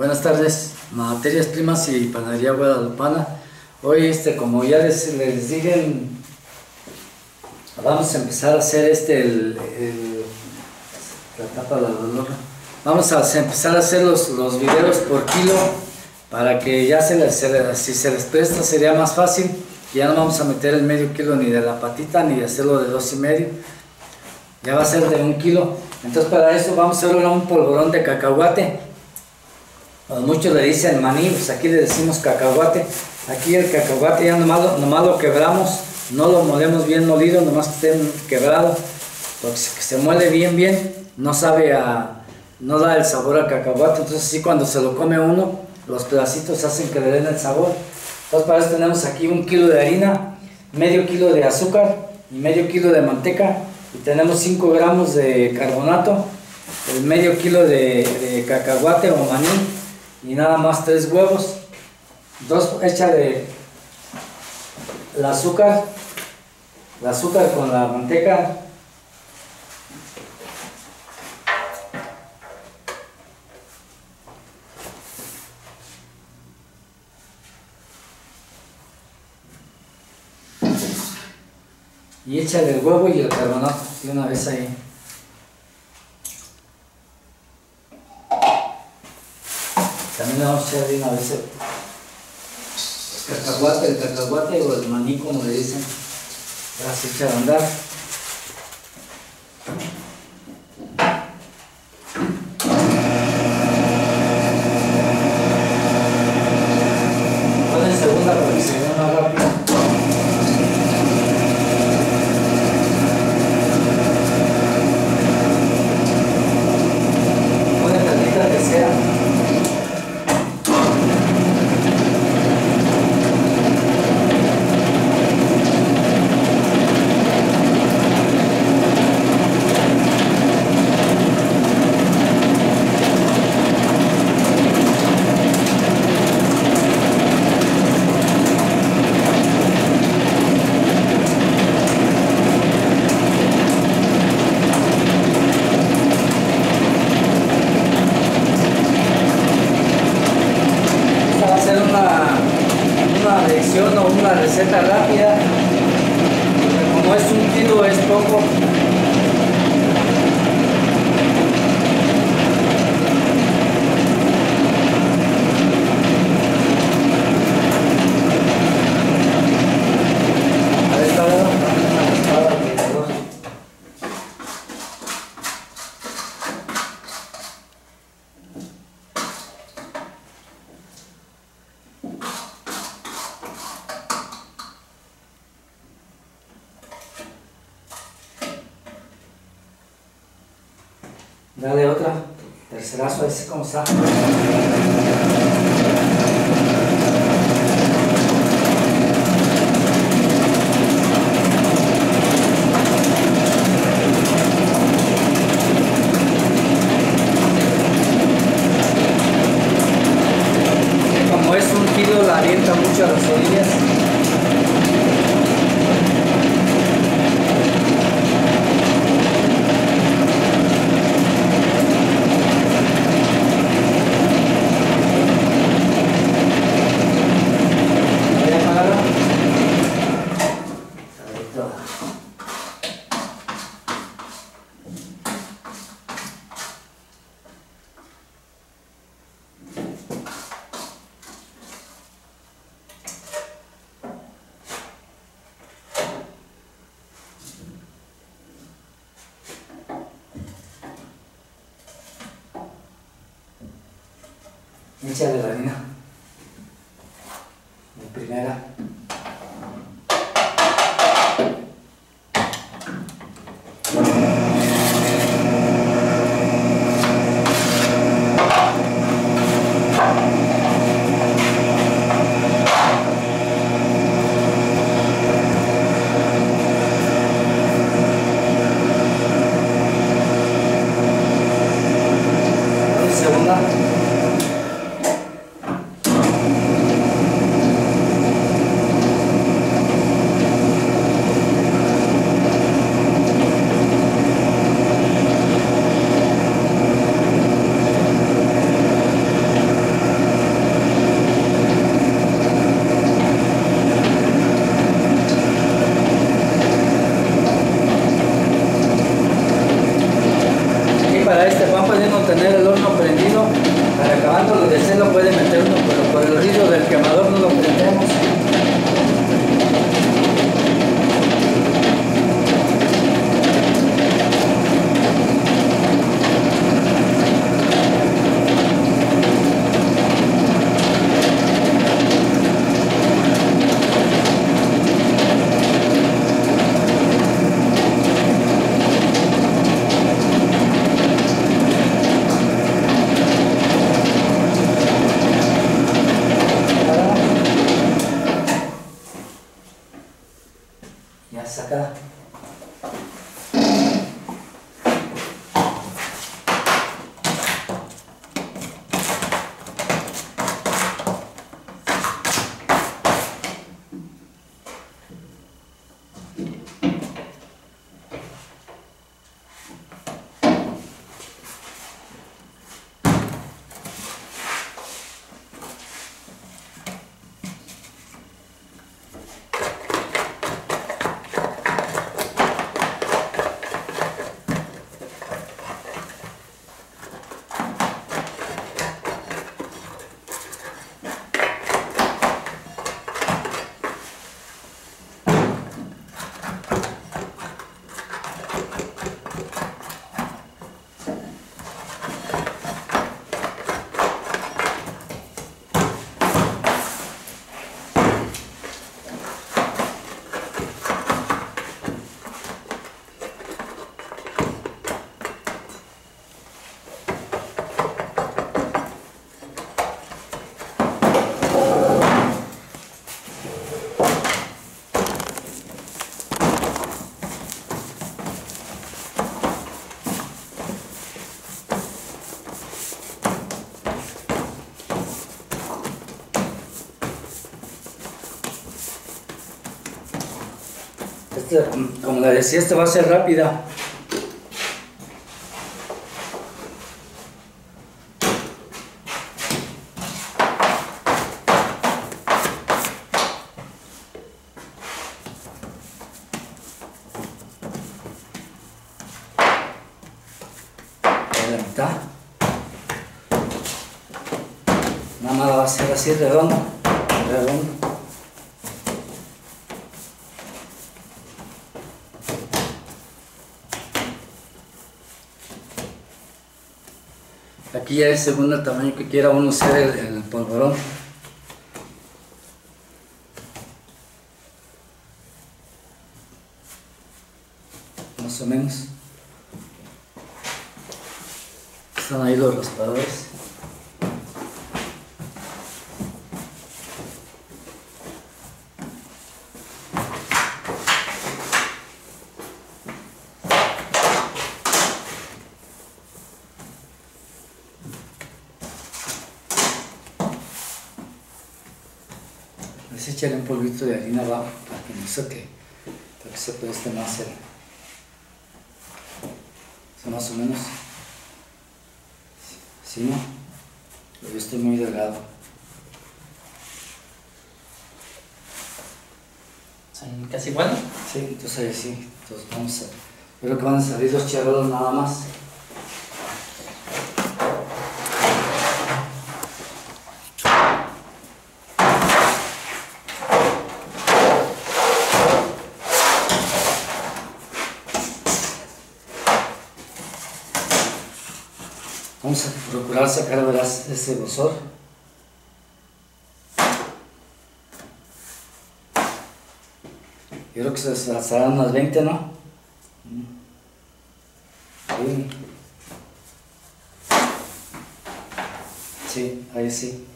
Buenas tardes, materias primas y panadería guadalupana. Hoy, este, como ya les, les dije, vamos a empezar a hacer este, el, el- la tapa de la dolor. Vamos a empezar a hacer los, los videos por kilo para que ya se les, se les- si se les presta sería más fácil. Ya no vamos a meter el medio kilo ni de la patita ni de hacerlo de dos y medio. Ya va a ser de un kilo. Entonces para eso vamos a hacer un polvorón de cacahuate. Muchos le dicen maní, pues aquí le decimos cacahuate. Aquí el cacahuate ya nomás lo, nomás lo quebramos, no lo molemos bien molido, nomás que esté quebrado. Porque si se muele bien, bien, no sabe a, no da el sabor al cacahuate. Entonces así cuando se lo come uno, los pedacitos hacen que le den el sabor. Entonces para eso tenemos aquí un kilo de harina, medio kilo de azúcar y medio kilo de manteca. Y tenemos 5 gramos de carbonato, el medio kilo de, de cacahuate o maní y nada más tres huevos. Dos échale el azúcar, el azúcar con la manteca. Y échale el huevo y el carbonato de una vez ahí. También le vamos a vez el cacahuate, el cacahuate o el maní como le dicen. Ya se a andar. Pon en segunda para que se vea más rápido. Pone tantita que sea. Esta va a ser una, una lección o una receta rápida. Como es un kilo, es poco. A ver, está bueno. Una espada alrededor. Dale otra, ahí sí como está. Que Como es un kilo, la avienta mucho a las orillas. ¿Voy a apagarlo? Ahorita. Échale la harina. La Este, como le decía, esta va a ser rápida. La. Nada más la va a hacer así redondo, redondo. Aquí ya es según el tamaño que quiera uno hacer el, el polvorón. Más o menos. Están ahí los raspadores. Les abajo para que no seque, para que se preste más el, o sea, más o menos. Si no, yo estoy muy delgado. Son casi igual. Sí, entonces ahí sí, entonces vamos a, creo que van a salir dos charrolos nada más. Vamos a procurar sacar verás ese grosor. Yo creo que se serán unas 20, ¿no? Sí, ahí sí.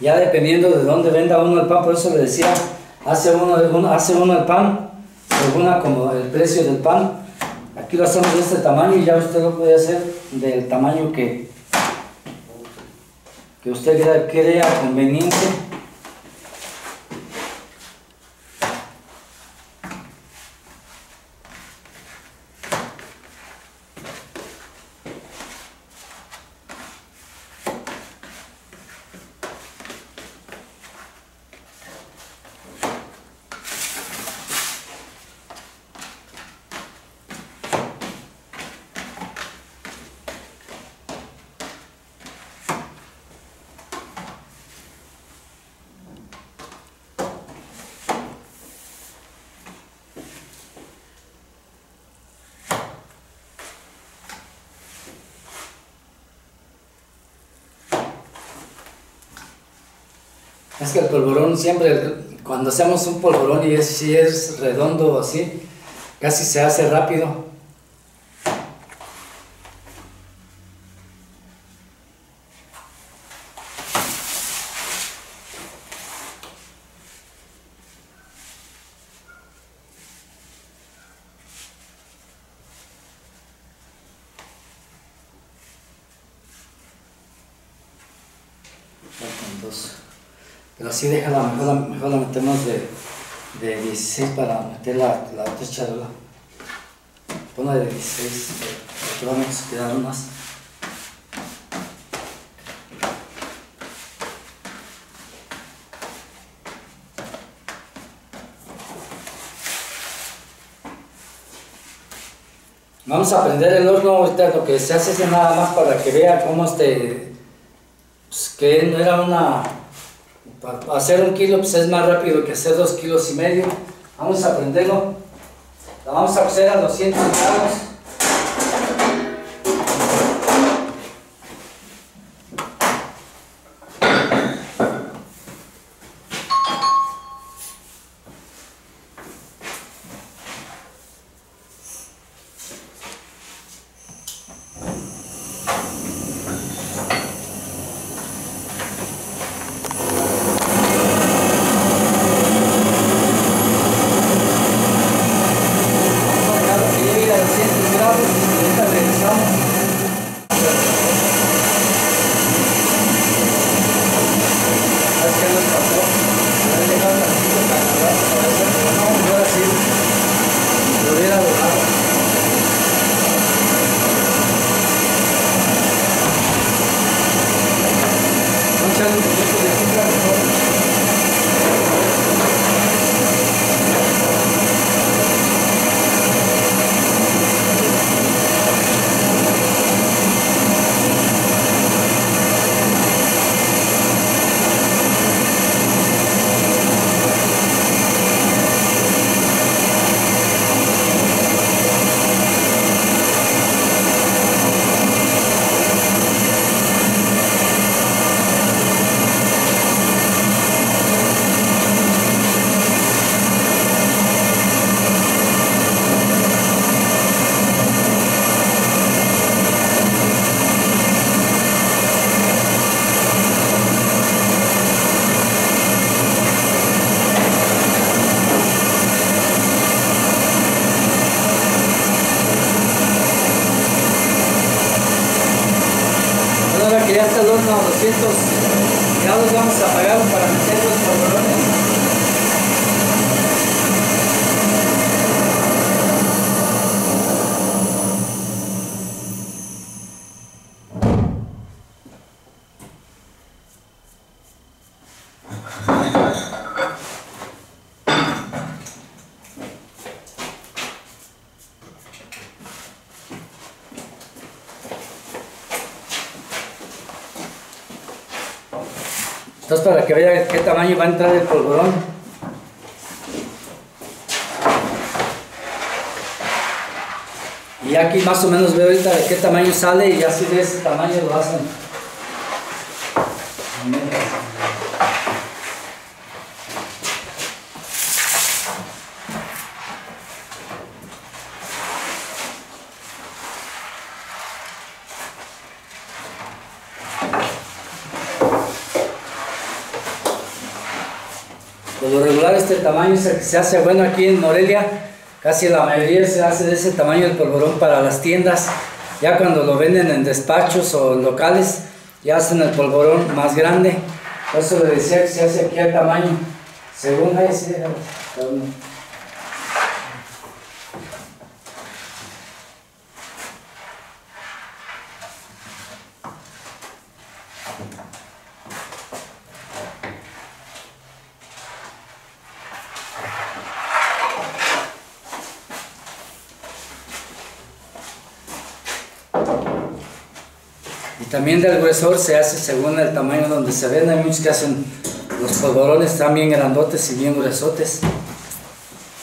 Ya dependiendo de dónde venda uno el pan, por eso le decía, hace uno, hace uno el pan, según como el precio del pan. Aquí lo hacemos de este tamaño y ya usted lo puede hacer del tamaño que, que usted crea conveniente. Es que el polvorón siempre, cuando hacemos un polvorón y es, si es redondo o así, casi se hace rápido. Pero así déjala, mejor la, mejor la metemos de, de 16 para meter la, la otra charola. Ponla de 16, porque vamos a quedar más. Vamos a prender el horno ahorita, lo que se hace es nada más para que vea cómo este, pues que no era una, para hacer un kilo pues es más rápido que hacer dos kilos y medio. Vamos a prenderlo, la vamos a cocer a 200 grados. Vamos a dejarlo que llegue a 200 grados y ahorita regresamos. ¿Sabes qué nos pasó? Me han dejado tantito para agarrar, para hacer, pero no, yo ahora sí. Lo hubiera dejado. Vamos a echarle un poquito de azúcar mejor. Bueno, ahora que ya está el horno a 200 grados, vamos a apagarlo para meter los polvorones. Entonces, para que vean qué tamaño va a entrar el polvorón. Y aquí más o menos veo ahorita de qué tamaño sale y así de ese tamaño lo hacen. De Por lo regular este tamaño se hace bueno aquí en Morelia. Casi la mayoría se hace de ese tamaño el polvorón para las tiendas. Ya cuando lo venden en despachos o locales, ya hacen el polvorón más grande. Por eso le decía que se hace aquí al tamaño. Según ahí, sí, También del gruesor se hace según el tamaño donde se ven. Hay muchos que hacen los polvorones también grandotes y bien gruesotes.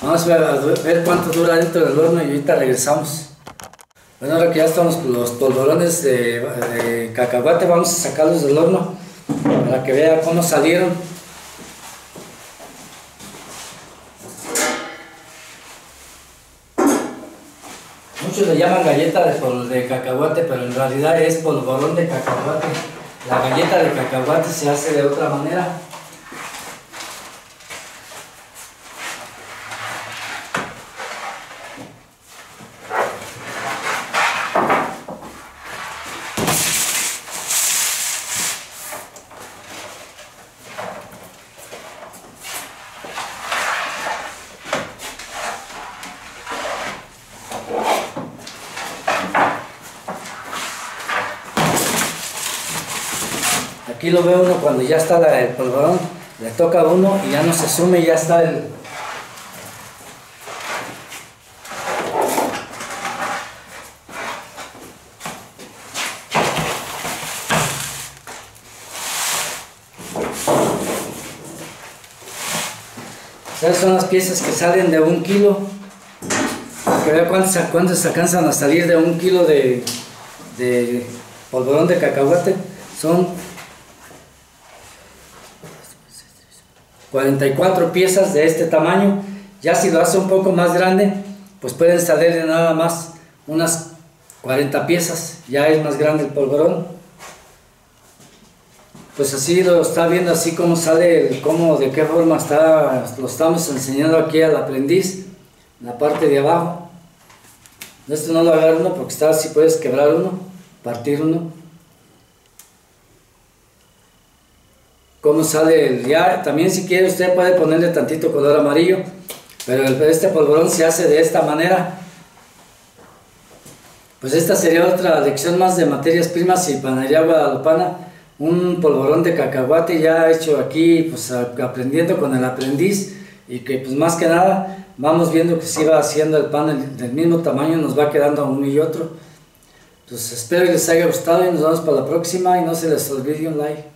Vamos a ver, cuánto dura dentro del horno y ahorita regresamos. Bueno, ahora que ya estamos con los polvorones de, de cacahuate, vamos a sacarlos del horno para que vea cómo salieron. Muchos le llaman galleta de, cacahuate, pero en realidad es polvorón de cacahuate. La galleta de cacahuate se hace de otra manera. Aquí lo ve uno cuando ya está el polvorón, le toca a uno y ya no se sume, ya está el... Esas son las piezas que salen de un kilo. Que vea cuántos, cuántos alcanzan a salir de un kilo de, de polvorón de cacahuate. Son 44 piezas de este tamaño. Ya si lo hace un poco más grande, pues pueden salir de nada más unas 40 piezas. Ya es más grande el polvorón. Pues así lo está viendo, así como sale, cómo, de qué forma está, lo estamos enseñando aquí al aprendiz, en la parte de abajo. Esto no lo agarra uno porque está así, puedes quebrar uno, partir uno. Cómo sale el ya también si quiere usted puede ponerle tantito color amarillo pero este polvorón se hace de esta manera. Pues esta sería otra lección más de materias primas y panadería guadalupana. Un polvorón de cacahuate ya hecho aquí pues aprendiendo con el aprendiz y que pues más que nada vamos viendo que se va haciendo el pan del mismo tamaño nos va quedando uno y otro. Entonces espero que les haya gustado y nos vemos para la próxima y no se les olvide un like